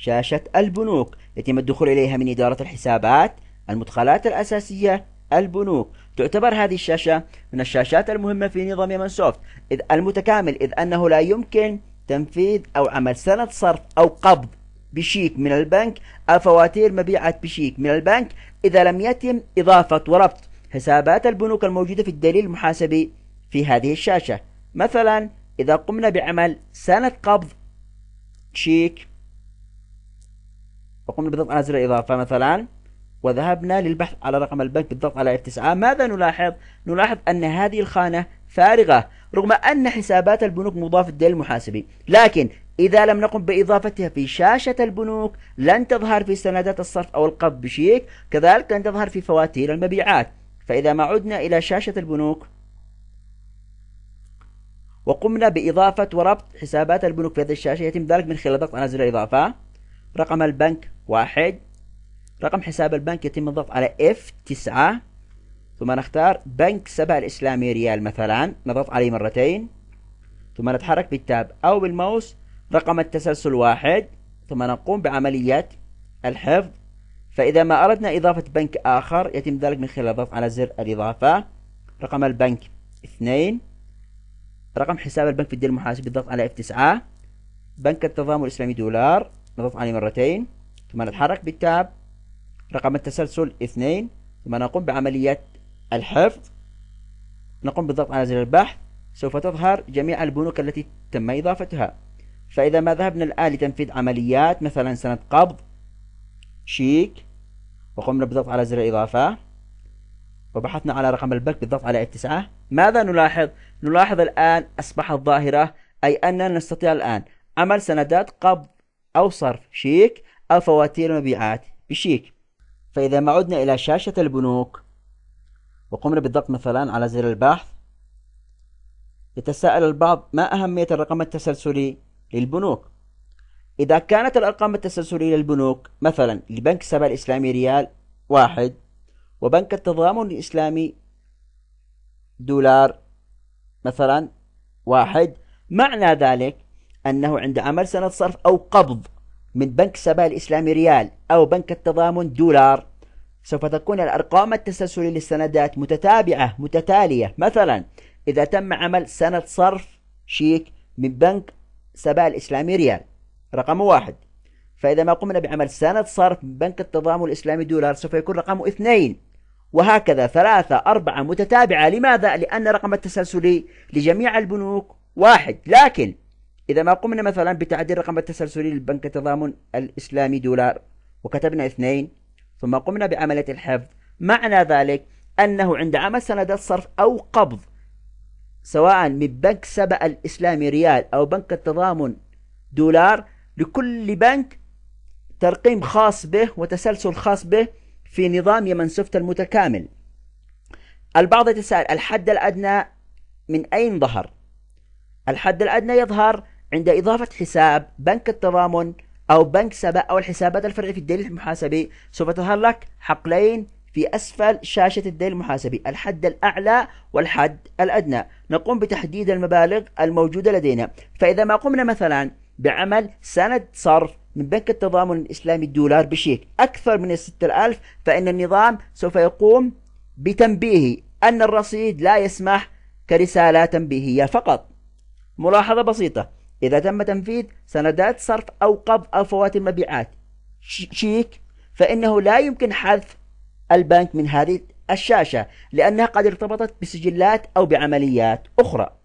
شاشة البنوك يتم الدخول إليها من إدارة الحسابات المدخلات الأساسية البنوك. تعتبر هذه الشاشة من الشاشات المهمة في نظام يمن سوفت إذ المتكامل إذ أنه لا يمكن تنفيذ أو عمل سند صرف أو قبض بشيك من البنك أو فواتير مبيعات بشيك من البنك إذا لم يتم إضافة وربط حسابات البنوك الموجودة في الدليل المحاسبي في هذه الشاشة. مثلا إذا قمنا بعمل سند قبض شيك وقمنا بالضغط على زر الإضافة مثلا وذهبنا للبحث على رقم البنك بالضغط على F9 ماذا نلاحظ؟ نلاحظ أن هذه الخانة فارغة رغم أن حسابات البنوك مضاف الدليل المحاسبي. لكن إذا لم نقم بإضافتها في شاشة البنوك لن تظهر في سندات الصرف أو القبض بشيك. كذلك لن تظهر في فواتير المبيعات. فإذا ما عدنا إلى شاشة البنوك وقمنا بإضافة وربط حسابات البنوك في هذه الشاشة يتم ذلك من خلال الضغط على زر الإضافة رقم البنك واحد. رقم حساب البنك يتم الضغط على F9 ثم نختار بنك سبا الإسلامي ريال مثلا. نضغط عليه مرتين. ثم نتحرك بالتاب أو بالماوس. رقم التسلسل واحد. ثم نقوم بعملية الحفظ. فإذا ما أردنا إضافة بنك آخر يتم ذلك من خلال الضغط على زر الإضافة. رقم البنك اثنين. رقم حساب البنك في الدين المحاسب بالضغط على F9 بنك التضامن الإسلامي دولار. نضغط عليه مرتين. ثم نتحرك بالتاب رقم التسلسل اثنين. ثم نقوم بعملية الحفظ. نقوم بالضغط على زر البحث. سوف تظهر جميع البنوك التي تم إضافتها. فإذا ما ذهبنا الآن لتنفيذ عمليات مثلا سنة قبض شيك وقمنا بالضغط على زر الإضافة وبحثنا على رقم البنك بالضغط على F9 ماذا نلاحظ؟ نلاحظ الآن أصبحت ظاهرة أي أننا نستطيع الآن عمل سندات قبض أو صرف شيك أو فواتير مبيعات بشيك. فإذا ما عدنا إلى شاشة البنوك وقمنا بالضغط مثلا على زر البحث يتساءل البعض ما أهمية الرقم التسلسلي للبنوك؟ إذا كانت الأرقام التسلسلية للبنوك مثلا لبنك سبا الإسلامي ريال واحد وبنك التضامن الإسلامي دولار مثلا واحد معنى ذلك أنه عند عمل سند صرف أو قبض. من بنك سبا الإسلامي ريال أو بنك التضامن دولار. سوف تكون الأرقام التسلسلية للسندات متتابعة متتالية. مثلا إذا تم عمل سند صرف شيك من بنك سبا الإسلامي ريال. رقم واحد. فإذا ما قمنا بعمل سند صرف من بنك التضامن الإسلامي دولار سوف يكون رقمه اثنين. وهكذا ثلاثة أربعة متتابعة. لماذا؟ لأن رقم التسلسلي لجميع البنوك واحد. لكن إذا ما قمنا مثلا بتعديل رقم التسلسلي للبنك التضامن الإسلامي دولار وكتبنا اثنين ثم قمنا بعملية الحفظ. معنى ذلك أنه عند عمل سندات صرف أو قبض سواء من بنك سبأ الإسلامي ريال أو بنك التضامن دولار لكل بنك ترقيم خاص به وتسلسل خاص به في نظام يمن سوفت المتكامل. البعض يتساءل الحد الأدنى من أين ظهر؟ الحد الأدنى يظهر عند إضافة حساب بنك التضامن أو بنك سبا أو الحسابات الفرعية في الدليل المحاسبي سوف تظهر لك حقلين في أسفل شاشة الدليل المحاسبي الحد الأعلى والحد الأدنى. نقوم بتحديد المبالغ الموجودة لدينا. فإذا ما قمنا مثلا بعمل سند صرف من بنك التضامن الإسلامي الدولار بشيك أكثر من الستة ألف فإن النظام سوف يقوم بتنبيه أن الرصيد لا يسمح كرسالة تنبيهية فقط. ملاحظة بسيطة. إذا تم تنفيذ سندات صرف أو قبض أو فواتير مبيعات شيك؟ فإنه لا يمكن حذف البنك من هذه الشاشة لأنها قد ارتبطت بسجلات أو بعمليات أخرى.